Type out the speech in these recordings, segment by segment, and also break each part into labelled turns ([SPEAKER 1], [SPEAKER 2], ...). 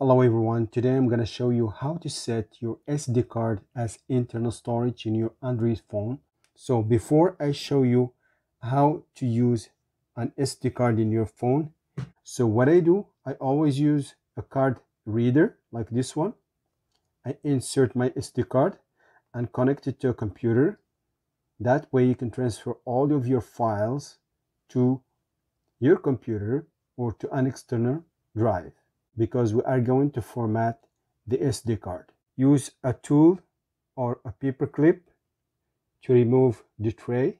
[SPEAKER 1] Hello everyone, today I'm going to show you how to set your SD card as internal storage in your Android phone. So before I show you how to use an SD card in your phone, so what I do, I always use a card reader like this one. I insert my SD card and connect it to a computer. That way you can transfer all of your files to your computer or to an external drive because we are going to format the SD card. Use a tool or a paper clip to remove the tray.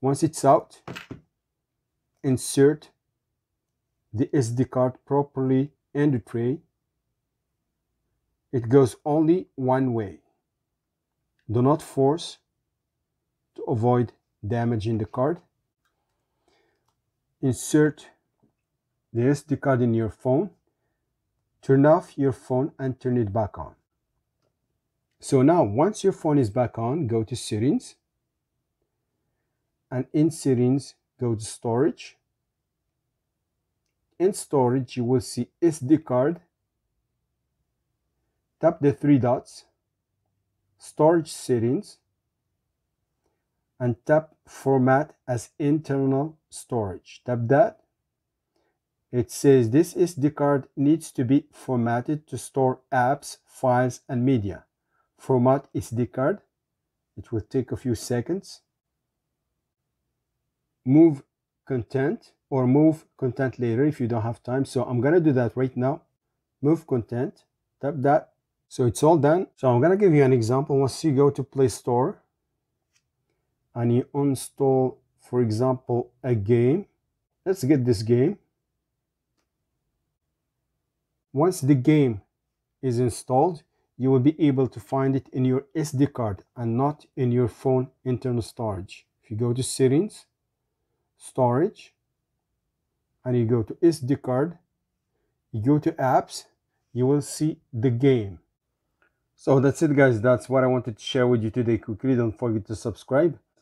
[SPEAKER 1] Once it's out, insert the SD card properly in the tray. It goes only one way. Do not force to avoid damaging the card insert the SD card in your phone, turn off your phone and turn it back on. So now once your phone is back on, go to settings and in settings, go to storage. In storage, you will see SD card. Tap the three dots, storage settings, and tap format as internal storage. Tap that. It says this SD card needs to be formatted to store apps, files, and media. Format SD card. It will take a few seconds. Move content or move content later if you don't have time. So I'm going to do that right now. Move content. Tap that. So it's all done. So I'm going to give you an example. Once you go to Play Store, and you install for example a game. Let's get this game. Once the game is installed you will be able to find it in your SD card and not in your phone internal storage. If you go to settings storage and you go to SD card you go to apps you will see the game. So that's it guys. That's what I wanted to share with you today. Quickly don't forget to subscribe